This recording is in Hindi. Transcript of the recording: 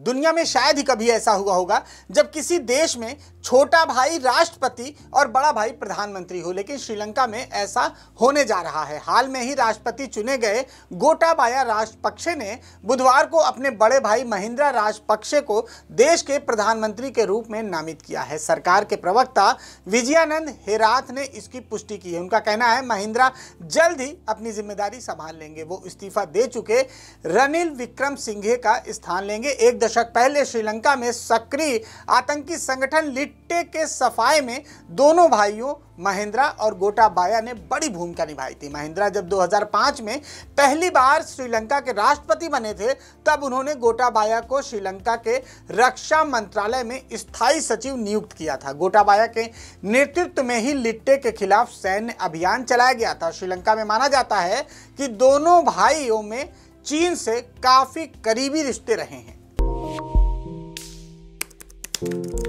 दुनिया में शायद ही कभी ऐसा हुआ होगा, जब किसी देश में छोटा भाई राष्ट्रपति और बड़ा भाई प्रधानमंत्री हो, लेकिन श्रीलंका में ऐसा होने जा रहा है। हाल में ही राष्ट्रपति चुने गए गोटाबाया राजपक्षे ने बुधवार को अपने बड़े भाई महिंद्रा राजपक्षे को देश के प्रधानमंत्री के रूप में नामित किया है। सरकार के प्रवक्ता विजयानंद हेराथ ने इसकी पुष्टि की है। उनका कहना है, महिंद्रा जल्द ही अपनी ज़िम्मेदारी संभाल लेंगे। वो इस्तीफा दे चुके रनिल विक्रम सिंघे का स्थान लेंगे। एक दशक पहले श्रीलंका में सक्रिय आतंकी संगठन लिट्टे के सफ़ाई में दोनों भाइयों, महिंद्रा और गोटाबाया ने बड़ी भूमिका निभाई थी। महिंद्रा जब 2005 में पहली बार श्रीलंका के राष्ट्रपति बने थे, तब उन्होंने गोटाबाया को श्रीलंका के रक्षा मंत्रालय में स्थायी सचिव नियुक्त किया था। गोटाबाया के नेतृत्व में ही लिट्टे के खिलाफ सैन्य अभियान चलाया गया था। श्रीलंका में माना जाता है कि दोनों भाइयों में चीन से काफ़ी करीबी रिश्ते रहे हैं। Thank you.